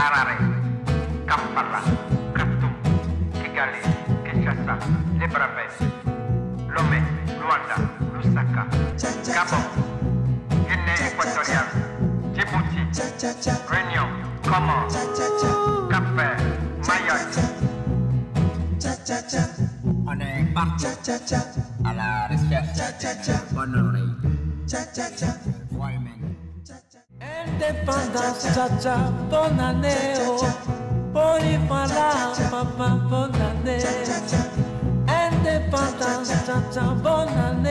Harare, Kampala, Khartoum, Kigali, Kinshasa, Libreville, Lomé, Luanda, Lusaka, Gabon, Guinée équatoriale, Djibouti, Réunion, Comores, Cap-Vert, Mayotte. On est parti à la recherche. D'une bonne oreille. Women. Indépendance, cha cha, bonne année, oh. Polyphala, papa, bonne année. Indépendance, cha cha, bonne